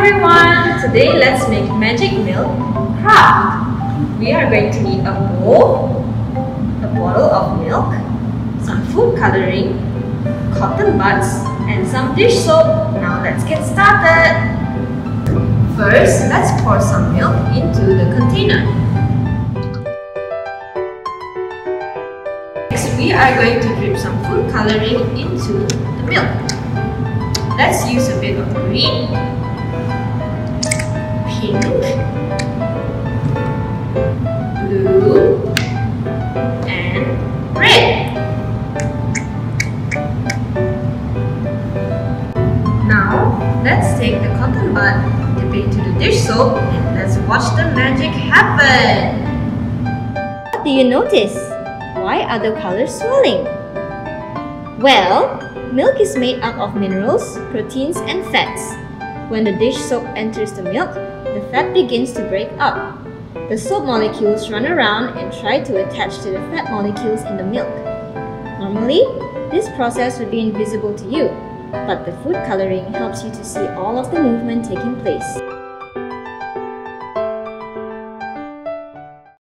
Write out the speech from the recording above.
everyone! Today let's make magic milk craft. We are going to need a bowl, a bottle of milk, some food coloring, cotton buds, and some dish soap. Now let's get started. First, let's pour some milk into the container. Next, we are going to drip some food coloring into the milk. Let's use a bit of green, pink, blue, and red. Now, let's take the cotton bud, dip it into the dish soap, and let's watch the magic happen. What do you notice? Why are the colors swirling? Well, milk is made up of minerals, proteins, and fats. When the dish soap enters the milk, the fat begins to break up. The soap molecules run around and try to attach to the fat molecules in the milk. Normally, this process would be invisible to you, but the food coloring helps you to see all of the movement taking place.